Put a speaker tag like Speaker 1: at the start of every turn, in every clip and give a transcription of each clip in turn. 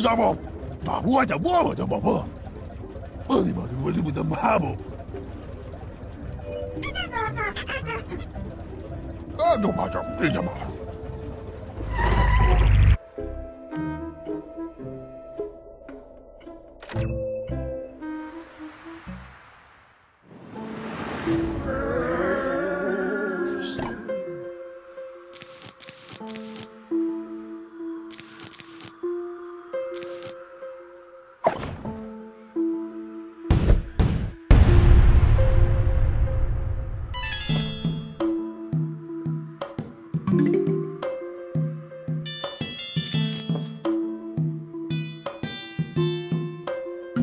Speaker 1: 边要不？把我叫我我叫我不？我的妈的，我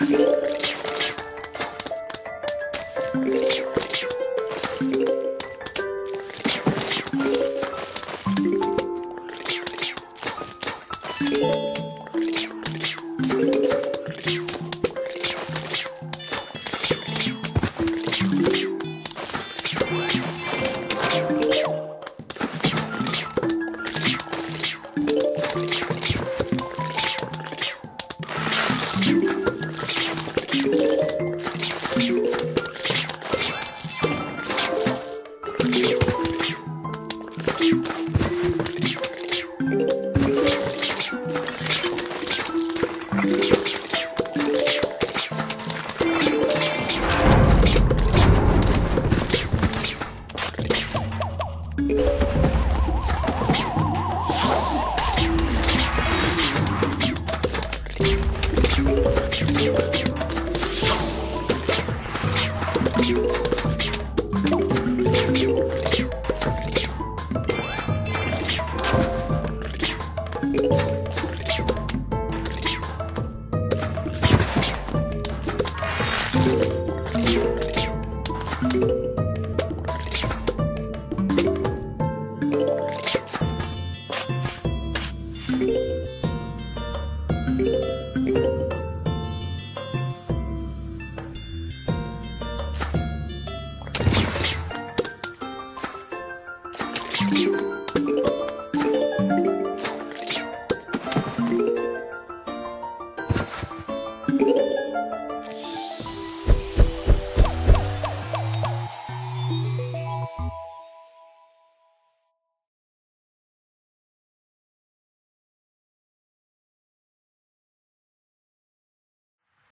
Speaker 2: Thank